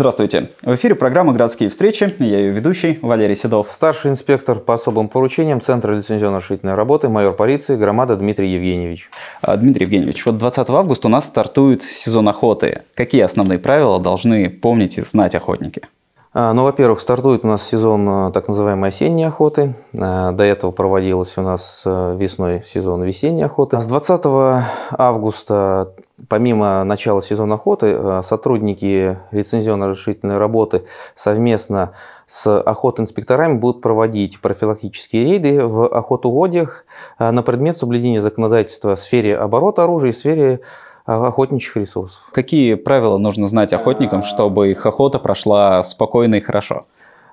Здравствуйте. В эфире программа «Городские встречи». Я ее ведущий Валерий Седов. Старший инспектор по особым поручениям Центра лицензионно-расширительной работы, майор полиции Громада Дмитрий Евгеньевич. А, Дмитрий Евгеньевич, вот 20 августа у нас стартует сезон охоты. Какие основные правила должны помнить и знать охотники? А, ну, во-первых, стартует у нас сезон а, так называемой осенней охоты. До этого проводилась у нас весной сезон весенней охоты. С 20 августа Помимо начала сезона охоты, э, сотрудники лицензионно-разрешительной работы совместно с охотинспекторами будут проводить профилактические рейды в охотугодиях э, на предмет соблюдения законодательства в сфере оборота оружия и в сфере э, охотничьих ресурсов. Какие правила нужно знать охотникам, чтобы их охота прошла спокойно и хорошо?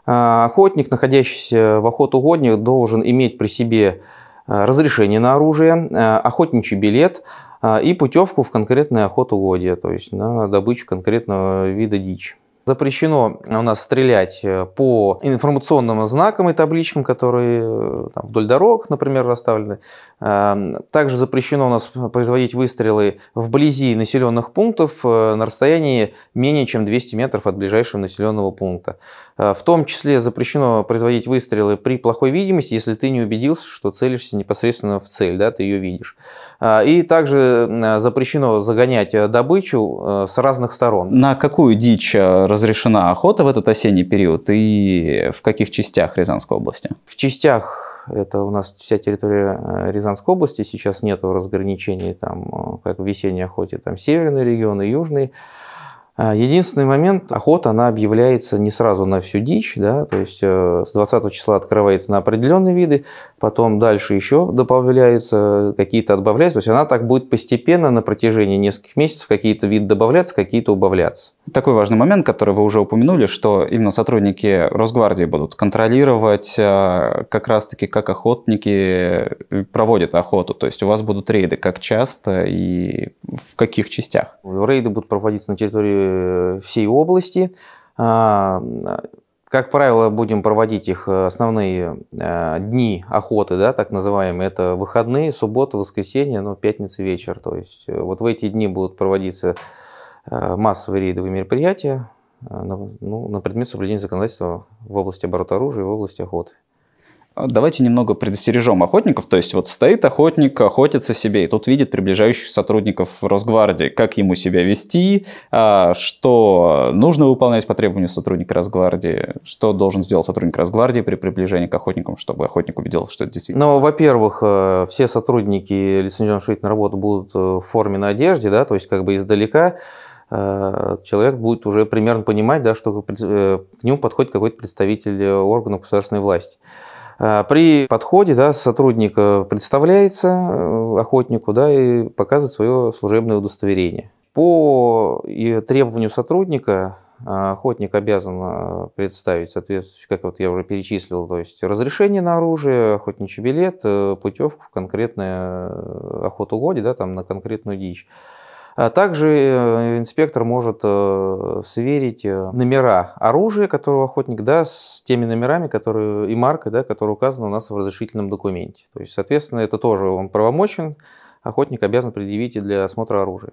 Охотник, находящийся в охотугодиях, должен иметь при себе разрешение на оружие, охотничий билет, а, и путевку в конкретное охотугодие, то есть на добычу конкретного вида дичи. Запрещено у нас стрелять э, по информационным знакам и табличкам, которые э, там, вдоль дорог, например, расставлены. Эм, также запрещено у нас производить выстрелы вблизи населенных пунктов э, на расстоянии менее чем 200 метров от ближайшего населенного пункта. В том числе запрещено производить выстрелы при плохой видимости, если ты не убедился, что целишься непосредственно в цель, да, ты ее видишь. И также запрещено загонять добычу с разных сторон. На какую дичь разрешена охота в этот осенний период и в каких частях Рязанской области? В частях это у нас вся территория э, Рязанской области. Сейчас нет разграничений, там, э, как в весенней охоте, там северный регион и южный. А, единственный момент, охота, она объявляется не сразу на всю дичь, да, то есть э, с 20 числа открывается на определенные виды, потом дальше еще добавляются, какие-то отбавляются, то есть она так будет постепенно на протяжении нескольких месяцев какие-то виды добавляться, какие-то убавляться. Такой важный момент, который вы уже упомянули, что именно сотрудники Росгвардии будут контролировать э, как раз-таки, как охотники проводят охоту, то есть у вас будут рейды, как часто и в каких частях? Рейды будут проводиться на территории всей области. А, как правило, будем проводить их основные а, дни охоты, да, так называемые. Это выходные, суббота, воскресенье, но пятница вечер. То есть э, вот в эти дни будут проводиться массовые рейдовые мероприятия ну, на предмет соблюдения законодательства в области оборота оружия и в области охоты. Давайте немного предостережем охотников. То есть вот стоит охотник, охотится себе, и тут видит приближающих сотрудников Росгвардии, как ему себя вести, а, что нужно выполнять по требованию сотрудника Росгвардии, что должен сделать сотрудник Росгвардии при приближении к охотникам, чтобы охотник убедился, что это действительно. Ну, во-первых, э, все сотрудники лицензионно-шительной работы будут э, в форме на одежде, да, то есть как бы издалека э, человек будет уже примерно понимать, да, что к нему подходит какой-то представитель органов государственной власти. А, при подходе да, сотрудник э, представляется э, охотнику да, и показывает свое служебное удостоверение. По требованию сотрудника а, охотник обязан э, представить, соответственно, как вот я уже перечислил, то есть разрешение на оружие, охотничий билет, путевку в конкретное охотугодие, да, там, на конкретную дичь. А также э, инспектор может э, сверить э, номера оружия, которого охотник, да, с теми номерами которые, и маркой, да, которые указаны у нас в разрешительном документе. То есть, соответственно, это тоже он правомочен, охотник обязан предъявить и для осмотра оружия.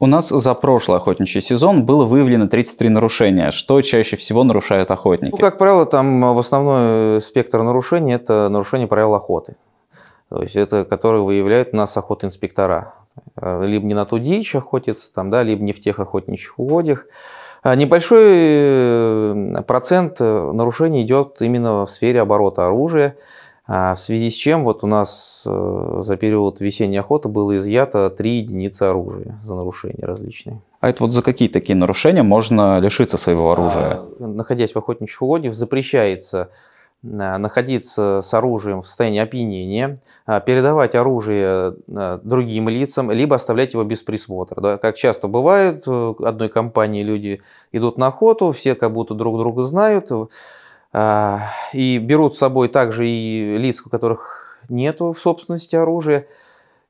У нас за прошлый охотничий сезон было выявлено 33 нарушения. Что чаще всего нарушают охотники? Ну, как правило, там в основной спектр нарушений – это нарушение правил охоты. То есть это которые выявляют у нас охотинспектора. Э, либо не на ту дичь охотится, там, да, либо не в тех охотничьих угодьях. А небольшой э, процент э, нарушений идет именно в сфере оборота оружия, а в связи с чем вот у нас за период весенней охоты было изъято 3 единицы оружия за нарушения различные. А это вот за какие такие нарушения можно лишиться своего оружия? А, находясь в охотничьих угодьях, запрещается находиться с оружием в состоянии опьянения, э, передавать оружие э, другим лицам, либо оставлять его без присмотра. Да? Как часто бывает, одной компании люди идут на охоту, все как будто друг друга знают, и берут с собой также и лиц, у которых нету в собственности оружия,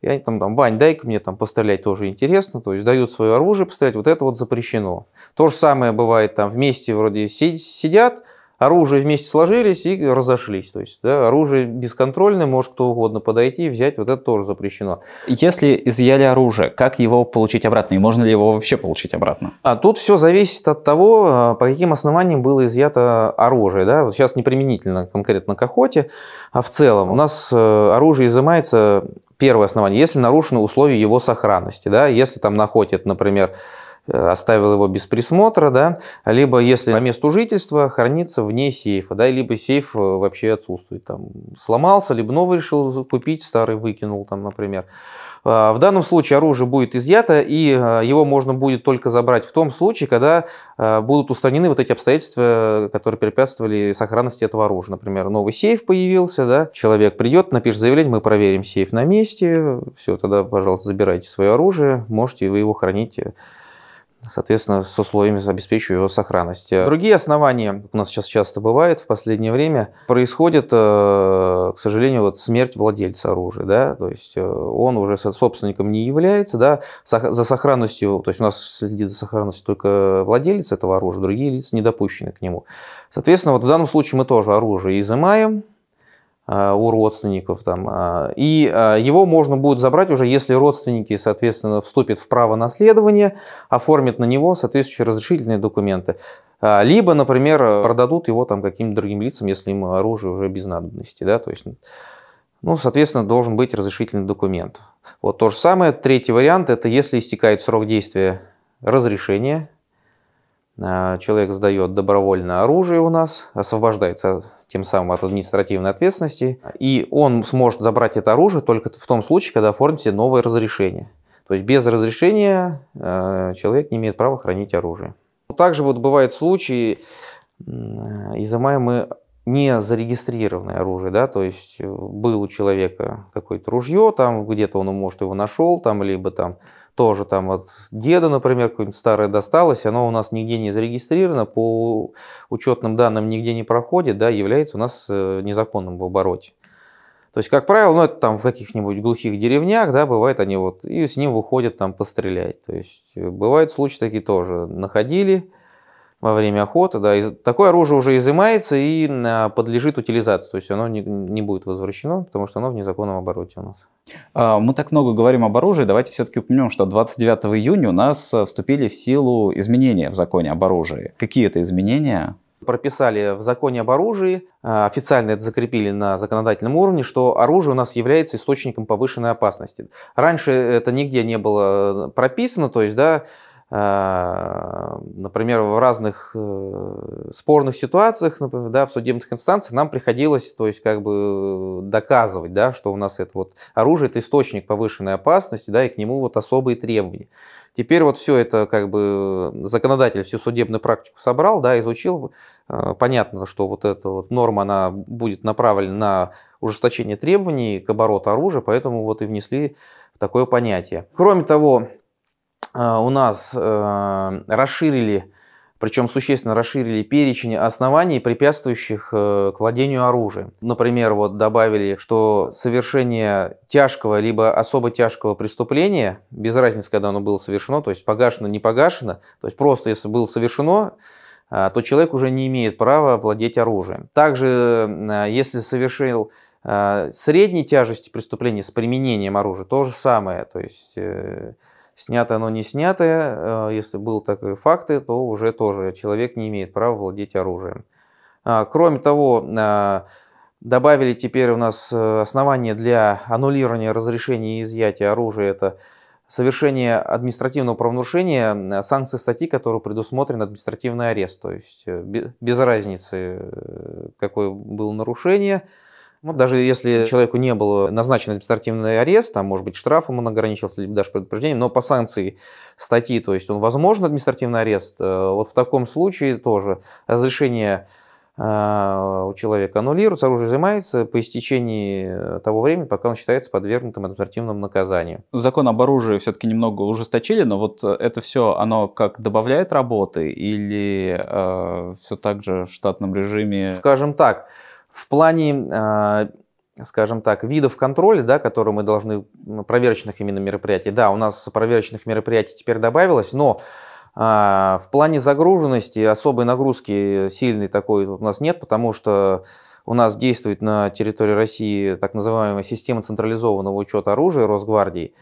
и они там, там Вань, дай-ка мне там пострелять тоже интересно, то есть дают свое оружие пострелять, вот это вот запрещено. То же самое бывает там вместе вроде сидят, оружие вместе сложились и разошлись. То есть да, оружие бесконтрольное, может кто угодно подойти и взять, вот это тоже запрещено. Если изъяли оружие, как его получить обратно? И можно ли его вообще получить обратно? А тут все зависит от того, а, по каким основаниям было изъято оружие. Да? Вот сейчас не применительно конкретно к охоте, а в целом. У нас э, оружие изымается, первое основание, если нарушены условия его сохранности. Да? Если там на охоте, например, оставил его без присмотра, да, либо если по месту жительства хранится вне сейфа, да, либо сейф э, вообще отсутствует, там, сломался, либо новый решил купить, старый выкинул, там, например. А, в данном случае оружие будет изъято, и э, его можно будет только забрать в том случае, когда будут устранены вот эти обстоятельства, которые препятствовали сохранности этого оружия. Например, новый сейф появился, да, человек придет, напишет заявление, мы проверим сейф на месте, все, тогда, пожалуйста, забирайте свое оружие, можете вы его хранить соответственно, с условиями обеспечиваю его сохранность. Другие основания, у нас сейчас часто бывает в последнее время, происходит, э, к сожалению, вот смерть владельца оружия, да, то есть э, он уже собственником не является, да, за сохранностью, то есть у нас следит за сохранностью только владелец этого оружия, другие лица не допущены к нему. Соответственно, вот в данном случае мы тоже оружие изымаем, у родственников. Там, а, и а, его можно будет забрать уже, если родственники, соответственно, вступят в право наследования, оформят на него соответствующие разрешительные документы. Либо, например, продадут его там каким-то другим лицам, если им оружие уже без надобности. Да? То есть, ну, соответственно, должен быть разрешительный документ. Вот то же самое. Третий вариант – это если истекает срок действия разрешения, человек сдает добровольно оружие у нас, освобождается тем самым от административной ответственности. И он сможет забрать это оружие только в том случае, когда оформите новое разрешение. То есть без разрешения э, человек не имеет права хранить оружие. Также вот бывают случаи, изымаем мы не зарегистрированное оружие, да, то есть э, был у человека какое-то ружье, там где-то он, может, его нашел, там, либо там тоже там от деда, например, какое-нибудь старое досталось, оно у нас нигде не зарегистрировано, по учетным данным нигде не проходит, да, является у нас э, незаконным в обороте. То есть, как правило, ну, это там в каких-нибудь глухих деревнях, да, бывает они вот, и с ним выходят там пострелять. То есть, э, бывают случаи такие тоже. Находили, во время охоты. Да, и такое оружие уже изымается и а, подлежит утилизации, то есть оно не, не будет возвращено, потому что оно в незаконном обороте у нас. А, мы так много говорим об оружии, давайте все-таки упомянем, что 29 июня у нас а, вступили в силу изменения в законе об оружии. Какие это изменения? прописали в законе об оружии, официально это закрепили на законодательном уровне, что оружие у нас является источником повышенной опасности. Раньше это нигде не было прописано, то есть, да, например, в разных э, спорных ситуациях, например, да, в судебных инстанциях нам приходилось, то есть, как бы доказывать, да, что у нас это вот оружие это источник повышенной опасности, да, и к нему вот особые требования. Теперь вот все это как бы законодатель всю судебную практику собрал, да, изучил. Э, понятно, что вот эта вот норма, она будет направлена на ужесточение требований к обороту оружия, поэтому вот и внесли такое понятие. Кроме того, а, у нас э, расширили, причем существенно расширили перечень оснований, препятствующих э, к владению оружием. Например, вот добавили, что совершение тяжкого либо особо тяжкого преступления, без разницы, когда оно было совершено, то есть погашено, не погашено, то есть просто если было совершено, а, то человек уже не имеет права владеть оружием. Также, э, если совершил средней тяжести преступления с применением оружия, то же самое, то есть снято оно не снятое, э, если был такой факты, то уже тоже человек не имеет права владеть оружием. А, кроме того, а, добавили теперь у нас э, основания для аннулирования разрешения и изъятия оружия. Это совершение административного правонарушения, санкции статьи, которую предусмотрен административный арест. То есть э, без разницы, какое было нарушение – ну, даже если человеку не был назначен административный арест, там, может быть, штрафом он ограничился, либо даже предупреждением, но по санкции статьи, то есть он возможен административный арест, э, вот в таком случае тоже разрешение э, у человека аннулируется, оружие изымается по истечении того времени, пока он считается подвергнутым административному наказанию. Закон об оружии все-таки немного ужесточили, но вот это все, оно как добавляет работы или э, все так же в штатном режиме? Скажем так, в плане, а, скажем так, видов контроля, да, которые мы должны, проверочных именно мероприятий, да, у нас проверочных мероприятий теперь добавилось, но А, в плане загруженности особой нагрузки сильной такой у нас нет, потому что у нас действует на территории России так называемая система централизованного учета оружия Росгвардии.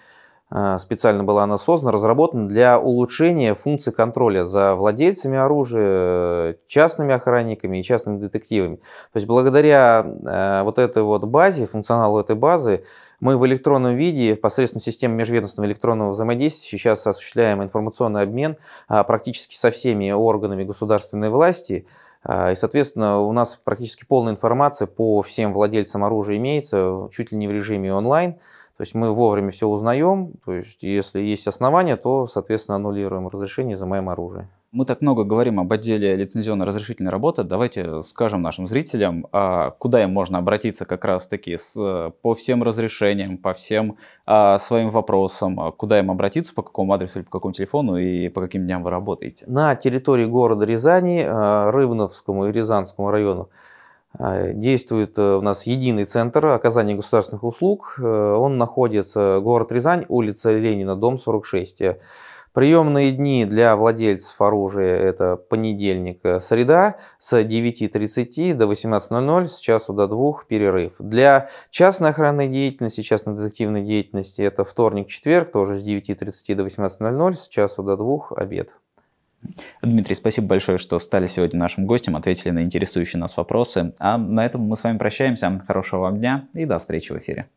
А, специально была она создана, разработана для улучшения функций контроля за владельцами оружия, частными охранниками и частными детективами. То есть благодаря а, вот этой вот базе, функционалу этой базы, мы в электронном виде посредством системы межведомственного электронного взаимодействия сейчас осуществляем информационный обмен а, практически со всеми органами государственной власти. И, соответственно, у нас практически полная информация по всем владельцам оружия имеется, чуть ли не в режиме онлайн. То есть мы вовремя все узнаем, то есть если есть основания, то, соответственно, аннулируем разрешение, изымаем оружие. Мы так много говорим об отделе лицензионно-разрешительной работы. Давайте скажем нашим зрителям, а куда им можно обратиться как раз-таки по всем разрешениям, по всем а, своим вопросам, а куда им обратиться, по какому адресу или по какому телефону и по каким дням вы работаете. На территории города Рязани, Рыбновскому и Рязанскому району а, действует э, у нас единый центр оказания государственных услуг. Э, он находится, город Рязань, улица Ленина, дом 46. Приемные дни для владельцев оружия – это понедельник, э, среда с 9.30 до 18.00, с часу до 2 перерыв. Для частной охранной деятельности, частной детективной деятельности – это вторник, четверг, тоже с 9.30 до 18.00, с часу до 2 обед. Дмитрий, спасибо большое, что стали сегодня нашим гостем, ответили на интересующие нас вопросы. А на этом мы с вами прощаемся. Хорошего вам дня и до встречи в эфире.